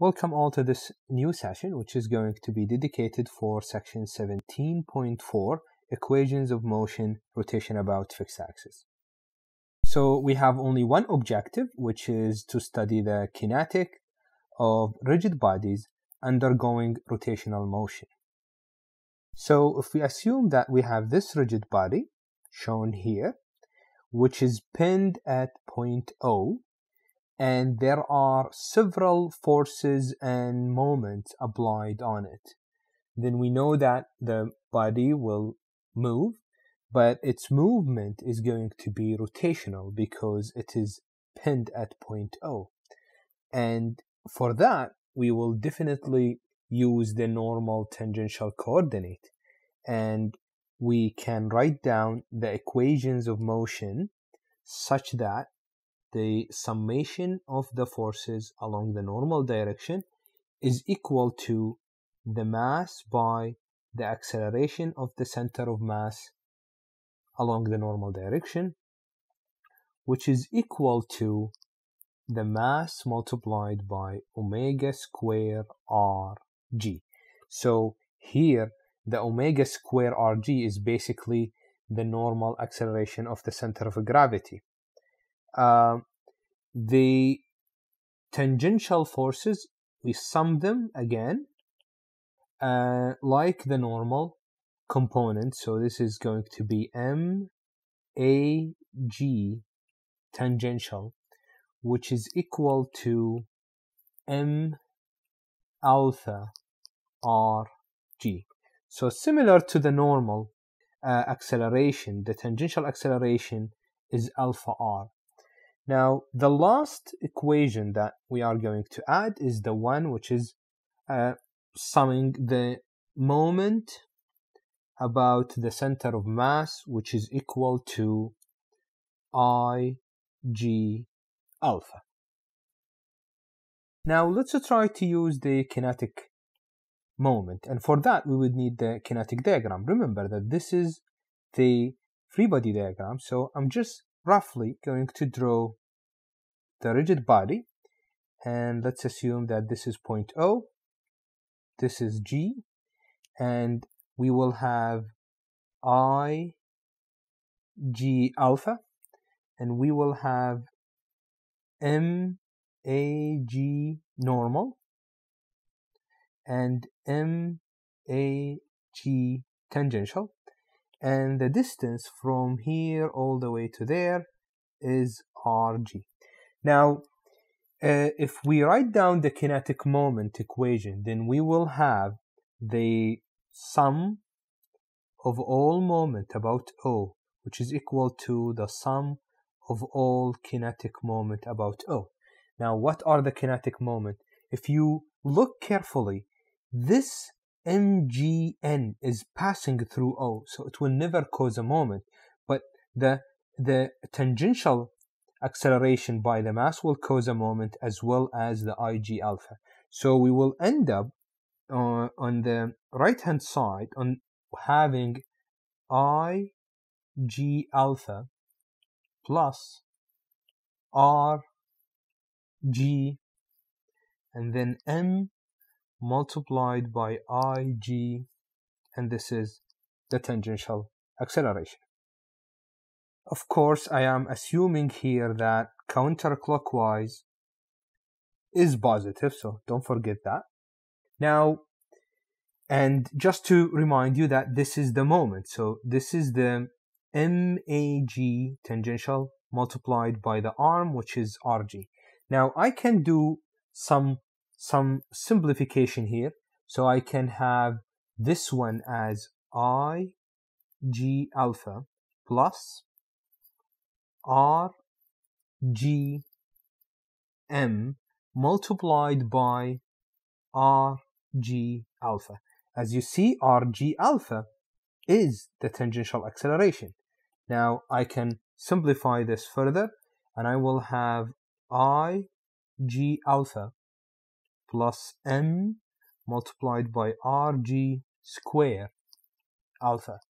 Welcome all to this new session, which is going to be dedicated for section 17.4 equations of motion, rotation about fixed axis. So we have only one objective, which is to study the kinetic of rigid bodies undergoing rotational motion. So if we assume that we have this rigid body shown here, which is pinned at point O, and there are several forces and moments applied on it. Then we know that the body will move, but its movement is going to be rotational because it is pinned at point O. And for that, we will definitely use the normal tangential coordinate. And we can write down the equations of motion such that the summation of the forces along the normal direction is equal to the mass by the acceleration of the center of mass along the normal direction, which is equal to the mass multiplied by omega square rg. So here, the omega square rg is basically the normal acceleration of the center of gravity. Uh, the tangential forces, we sum them again, uh, like the normal component. So this is going to be m a g tangential, which is equal to m alpha r g. So similar to the normal uh, acceleration, the tangential acceleration is alpha r. Now, the last equation that we are going to add is the one which is uh, summing the moment about the center of mass, which is equal to I g alpha. Now, let's try to use the kinetic moment. And for that, we would need the kinetic diagram. Remember that this is the free body diagram. So I'm just roughly going to draw the rigid body and let's assume that this is point O, this is G, and we will have I G alpha, and we will have M A G normal, and M A G tangential, and the distance from here all the way to there is RG. Now, uh, if we write down the kinetic moment equation, then we will have the sum of all moment about O, which is equal to the sum of all kinetic moment about O. Now, what are the kinetic moment? If you look carefully, this mgn is passing through O, so it will never cause a moment. But the the tangential acceleration by the mass will cause a moment as well as the ig alpha. So we will end up uh, on the right hand side on having ig alpha plus r g and then m multiplied by ig and this is the tangential acceleration. Of course, I am assuming here that counterclockwise is positive, so don't forget that. Now, and just to remind you that this is the moment, so this is the MAG tangential multiplied by the arm, which is RG. Now, I can do some, some simplification here, so I can have this one as IG alpha plus R G M multiplied by R G alpha. As you see, R G alpha is the tangential acceleration. Now I can simplify this further and I will have I G alpha plus M multiplied by RG square alpha.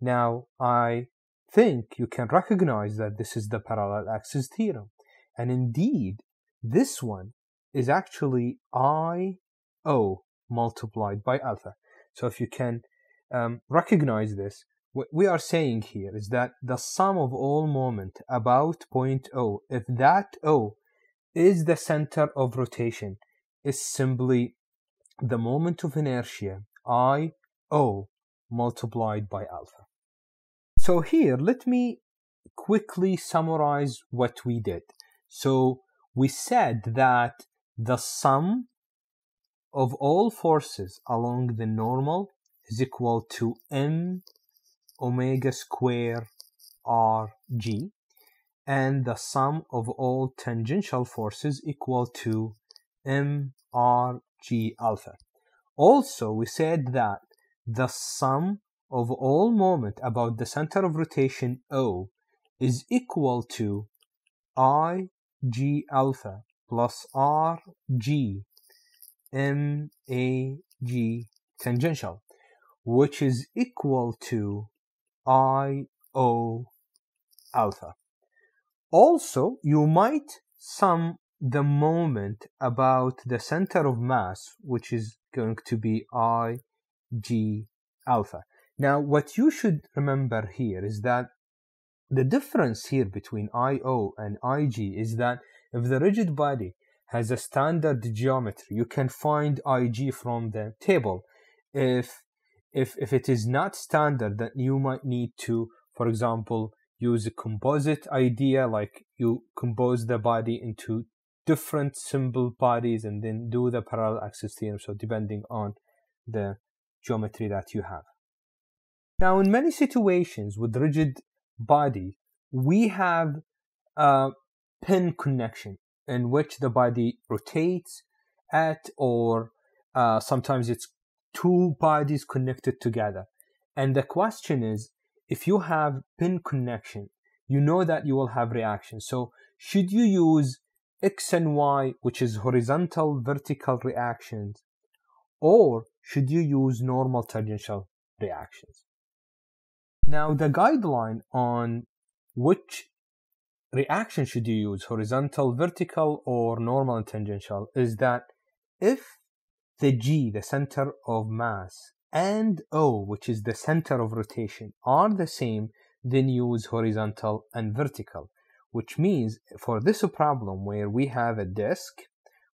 Now I think you can recognize that this is the parallel axis theorem. And indeed, this one is actually I O multiplied by alpha. So if you can um, recognize this, what we are saying here is that the sum of all moment about point O, if that O is the center of rotation, is simply the moment of inertia I O multiplied by alpha. So here, let me quickly summarize what we did. So we said that the sum of all forces along the normal is equal to m omega square rg and the sum of all tangential forces equal to mrg alpha. Also, we said that the sum of all moment about the center of rotation O is equal to I g alpha plus r g m a g tangential, which is equal to I o alpha. Also, you might sum the moment about the center of mass, which is going to be I g alpha. Now, what you should remember here is that the difference here between IO and IG is that if the rigid body has a standard geometry, you can find IG from the table. If, if, if it is not standard, then you might need to, for example, use a composite idea, like you compose the body into different simple bodies and then do the parallel axis theorem. So depending on the geometry that you have. Now, in many situations with rigid body, we have a pin connection in which the body rotates at, or uh, sometimes it's two bodies connected together. And the question is, if you have pin connection, you know that you will have reaction. So should you use X and Y, which is horizontal vertical reactions, or should you use normal tangential reactions? Now, the guideline on which reaction should you use, horizontal, vertical, or normal and tangential, is that if the G, the center of mass, and O, which is the center of rotation, are the same, then use horizontal and vertical. Which means for this problem where we have a disk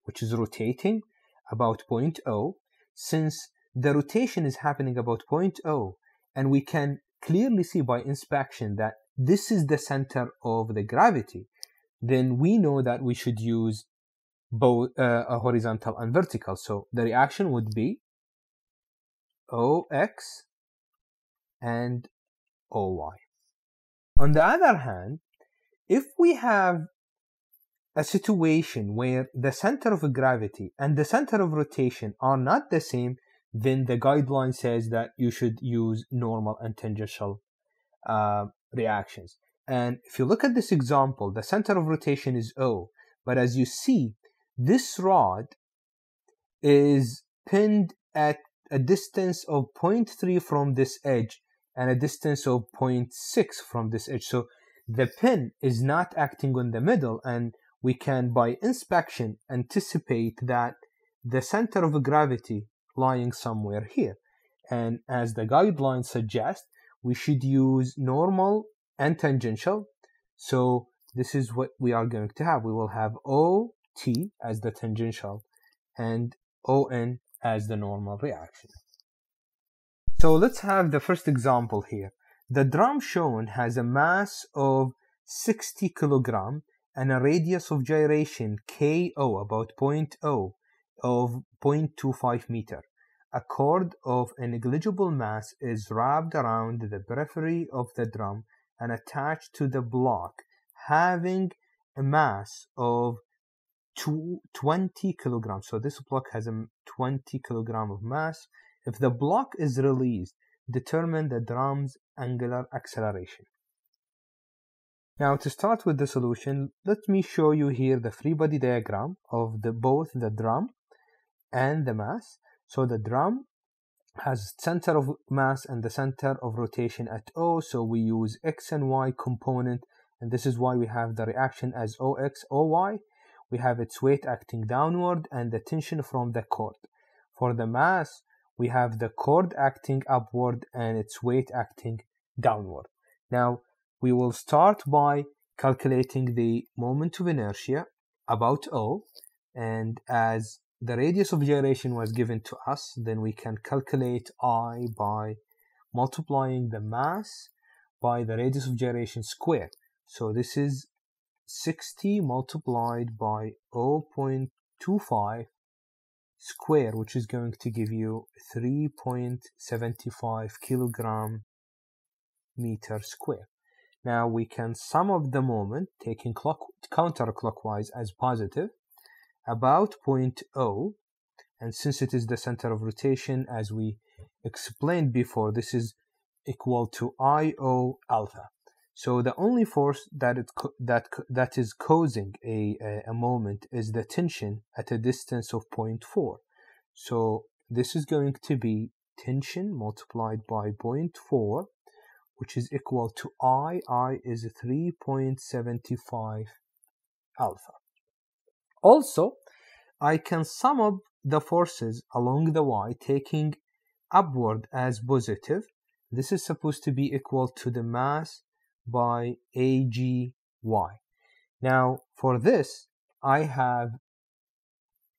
which is rotating about point O, since the rotation is happening about point O, and we can clearly see by inspection that this is the center of the gravity, then we know that we should use both uh, a horizontal and vertical. So the reaction would be OX and OY. On the other hand, if we have a situation where the center of gravity and the center of rotation are not the same, then the guideline says that you should use normal and tangential uh, reactions. And if you look at this example, the center of rotation is O, but as you see, this rod is pinned at a distance of 0.3 from this edge and a distance of 0.6 from this edge. So the pin is not acting on the middle and we can by inspection anticipate that the center of gravity lying somewhere here. And as the guidelines suggest, we should use normal and tangential. So this is what we are going to have. We will have OT as the tangential and ON as the normal reaction. So let's have the first example here. The drum shown has a mass of 60 kilogram and a radius of gyration KO about 0.0 of 0.25 meter. A cord of a negligible mass is wrapped around the periphery of the drum and attached to the block, having a mass of 20 kilograms. So this block has a 20 kilogram of mass. If the block is released, determine the drum's angular acceleration. Now to start with the solution, let me show you here the free body diagram of the, both the drum and the mass. So the drum has center of mass and the center of rotation at O. So we use X and Y component. And this is why we have the reaction as OX, OY. we have its weight acting downward and the tension from the cord. For the mass, we have the cord acting upward and its weight acting downward. Now, we will start by calculating the moment of inertia about O and as the radius of gyration was given to us then we can calculate I by multiplying the mass by the radius of gyration squared. So this is 60 multiplied by 0.25 square which is going to give you 3.75 kilogram meter square. Now we can sum up the moment taking clock counterclockwise as positive about point O and since it is the center of rotation as we explained before this is equal to IO alpha. So the only force that it that that is causing a, a moment is the tension at a distance of 0.4. So this is going to be tension multiplied by 0.4 which is equal to I. I is 3.75 alpha. Also, I can sum up the forces along the y taking upward as positive. This is supposed to be equal to the mass by AGY. Now, for this, I have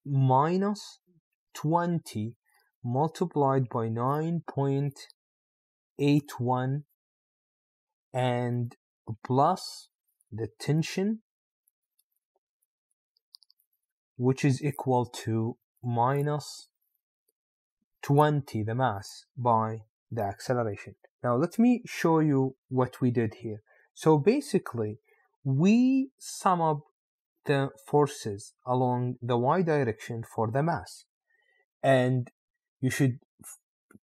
minus 20 multiplied by 9.81 and plus the tension which is equal to minus 20 the mass by the acceleration. Now let me show you what we did here. So basically we sum up the forces along the y direction for the mass and you should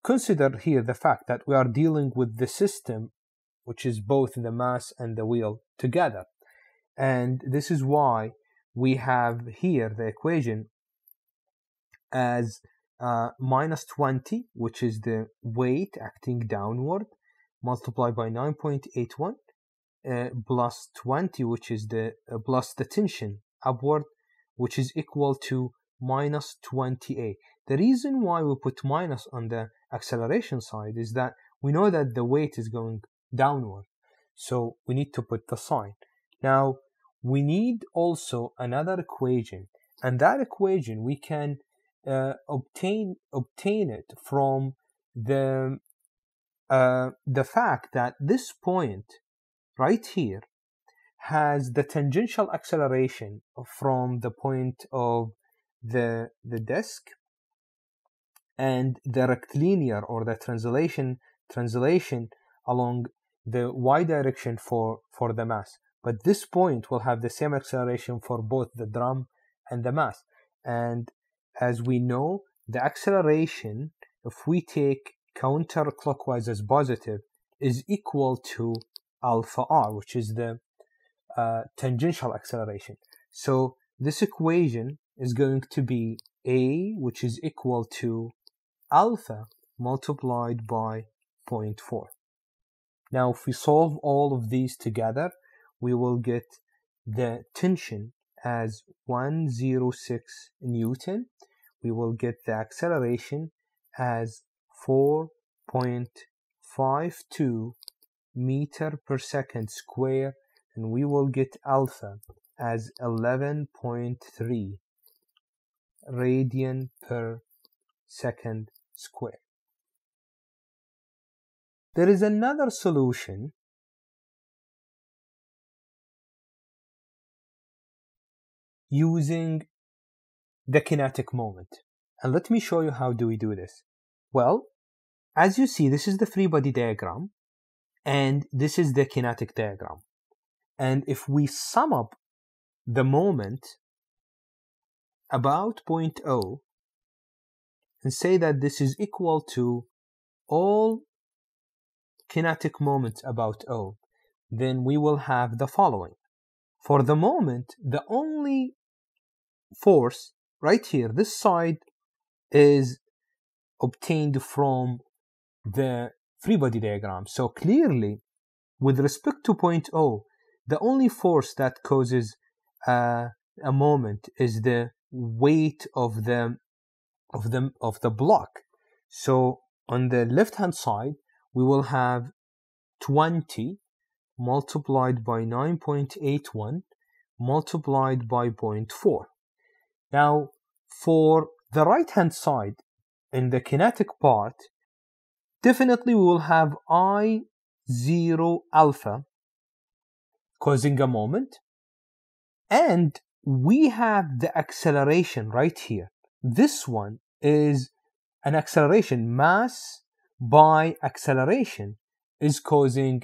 consider here the fact that we are dealing with the system which is both the mass and the wheel together. And this is why we have here the equation as uh, minus 20, which is the weight acting downward, multiplied by 9.81, uh, plus 20, which is the uh, plus the tension upward, which is equal to minus 28. The reason why we put minus on the acceleration side is that we know that the weight is going downward. So we need to put the sign. Now we need also another equation and that equation we can uh, obtain obtain it from the uh, the fact that this point right here has the tangential acceleration from the point of the the disk and the rectilinear or the translation translation along the y direction for, for the mass. But this point will have the same acceleration for both the drum and the mass. And as we know, the acceleration, if we take counterclockwise as positive, is equal to alpha r, which is the uh, tangential acceleration. So this equation is going to be a, which is equal to alpha multiplied by 0.4. Now, if we solve all of these together, we will get the tension as 106 Newton. We will get the acceleration as 4.52 meter per second square and we will get alpha as 11.3 radian per second square. There is another solution using the kinetic moment. And let me show you how do we do this. Well, as you see, this is the free body diagram and this is the kinetic diagram. And if we sum up the moment about point O and say that this is equal to all kinetic moment about O, then we will have the following. For the moment, the only force right here, this side is obtained from the free body diagram. So clearly, with respect to point O, the only force that causes a a moment is the weight of the of the of the block. So on the left hand side, we will have 20 multiplied by 9.81 multiplied by 0.4. Now, for the right hand side, in the kinetic part, definitely we will have IO alpha causing a moment, and we have the acceleration right here. This one is an acceleration, mass by acceleration is causing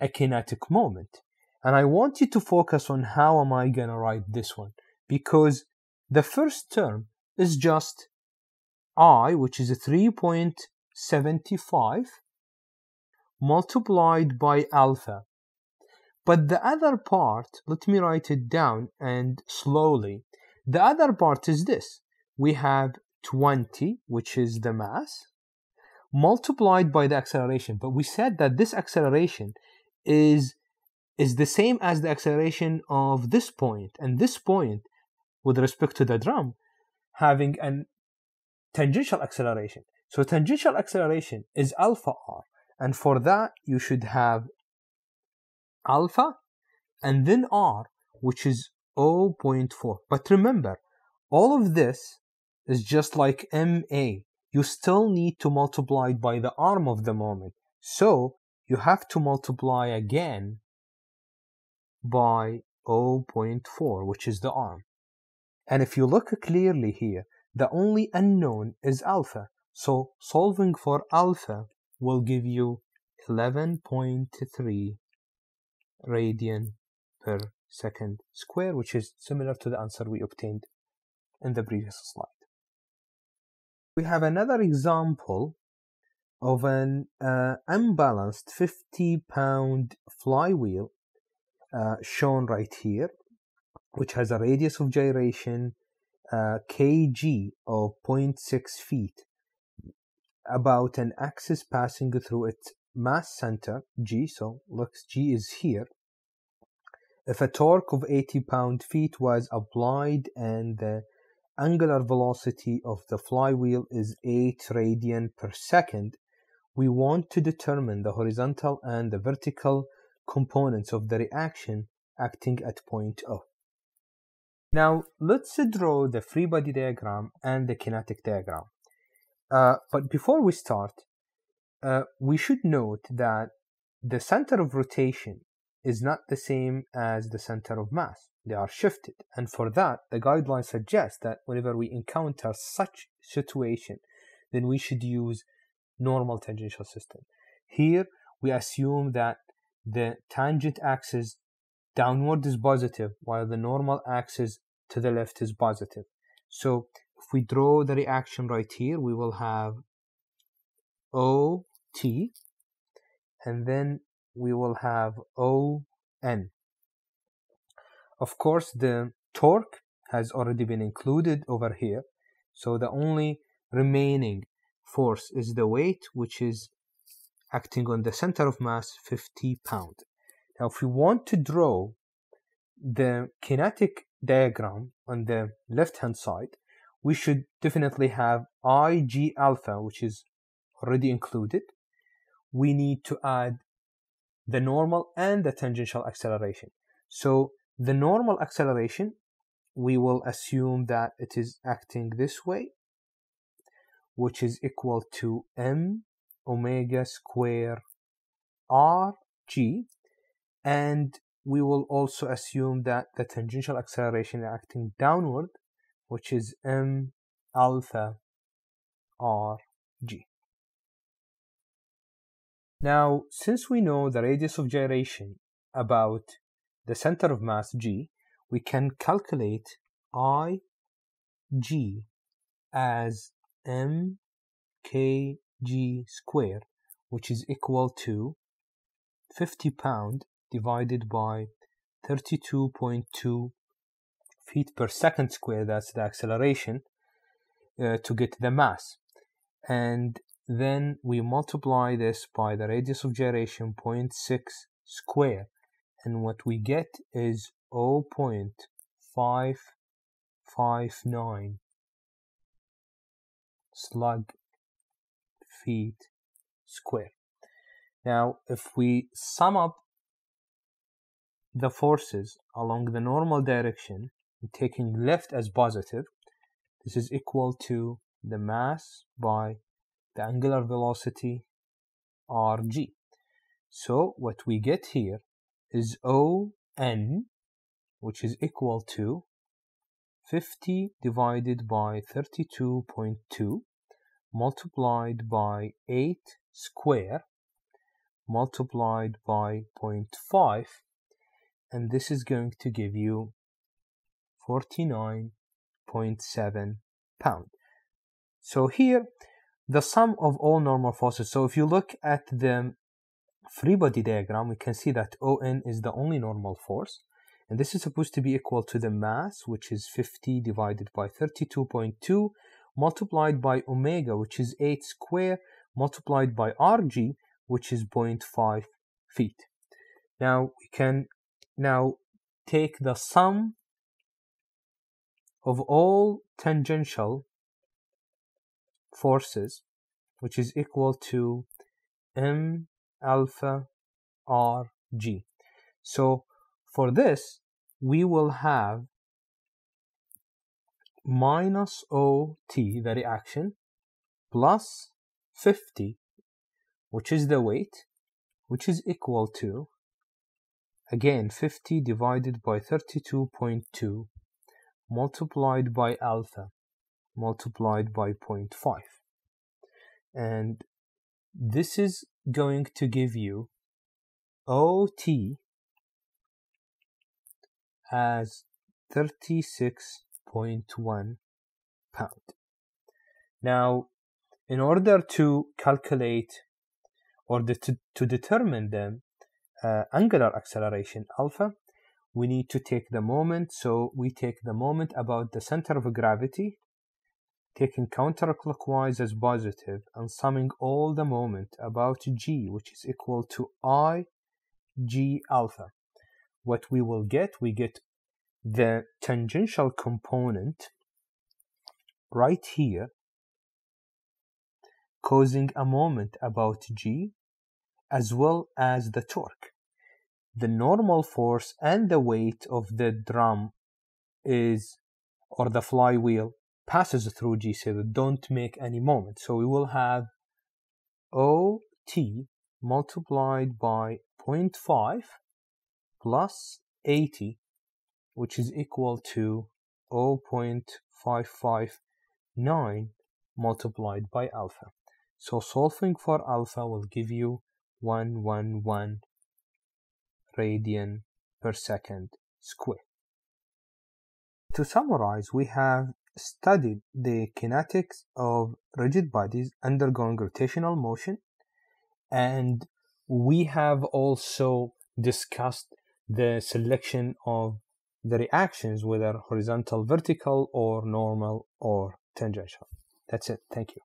a kinetic moment. And I want you to focus on how am I going to write this one because the first term is just I, which is a 3.75 multiplied by alpha. But the other part, let me write it down and slowly. The other part is this. We have 20, which is the mass, multiplied by the acceleration. But we said that this acceleration is, is the same as the acceleration of this point. And this point, with respect to the drum, having an tangential acceleration. So tangential acceleration is alpha r. And for that, you should have alpha and then r, which is 0.4. But remember, all of this is just like MA. You still need to multiply it by the arm of the moment. So you have to multiply again by 0.4, which is the arm. And if you look clearly here, the only unknown is alpha. So solving for alpha will give you 11.3 radian per second square, which is similar to the answer we obtained in the previous slide. We have another example of an uh, unbalanced 50 pound flywheel uh, shown right here, which has a radius of gyration uh, kg of 0.6 feet about an axis passing through its mass center g so looks g is here if a torque of 80 pound feet was applied and the angular velocity of the flywheel is 8 radian per second we want to determine the horizontal and the vertical components of the reaction acting at point O. Now let's draw the free body diagram and the kinetic diagram. Uh, but before we start, uh, we should note that the center of rotation is not the same as the center of mass. They are shifted. And for that, the guidelines suggest that whenever we encounter such situation, then we should use normal tangential system. Here, we assume that the tangent axis downward is positive, while the normal axis to the left is positive. So if we draw the reaction right here, we will have OT, and then we will have ON. Of course, the torque has already been included over here, so the only remaining force is the weight, which is acting on the center of mass, 50 pound. Now, if we want to draw the kinetic diagram on the left hand side, we should definitely have Ig alpha, which is already included. We need to add the normal and the tangential acceleration. So the normal acceleration, we will assume that it is acting this way, which is equal to m omega square r g and we will also assume that the tangential acceleration acting downward, which is m alpha r g. Now, since we know the radius of gyration about the center of mass g, we can calculate i g as m k g square, which is equal to 50 pound divided by 32.2 feet per second square, that's the acceleration, uh, to get the mass. And then we multiply this by the radius of gyration 0.6 square. And what we get is 0.559 slug feet square. Now, if we sum up the forces along the normal direction, taking left as positive, this is equal to the mass by the angular velocity rg. So what we get here is ON, which is equal to 50 divided by 32.2 multiplied by 8 square multiplied by 0.5 and this is going to give you 49.7 pound. So here the sum of all normal forces. So if you look at the free body diagram, we can see that On is the only normal force. And this is supposed to be equal to the mass, which is 50 divided by 32.2, multiplied by omega, which is 8 square, multiplied by rg, which is 0.5 feet. Now we can now take the sum of all tangential forces, which is equal to m alpha rg. So for this, we will have minus OT, the reaction, plus 50, which is the weight, which is equal to, again, 50 divided by 32.2 multiplied by alpha multiplied by 0.5. And this is going to give you OT as 36.1 pound. Now, in order to calculate or to, to determine the uh, angular acceleration alpha, we need to take the moment. So we take the moment about the center of gravity, taking counterclockwise as positive and summing all the moment about g, which is equal to i g alpha what we will get, we get the tangential component right here causing a moment about g as well as the torque. The normal force and the weight of the drum is or the flywheel passes through g so don't make any moment. So we will have OT multiplied by 0.5 plus 80, which is equal to 0.559 multiplied by alpha. So solving for alpha will give you 111 radian per second square. To summarize, we have studied the kinetics of rigid bodies undergoing rotational motion and we have also discussed the selection of the reactions, whether horizontal, vertical, or normal, or tangential. That's it. Thank you.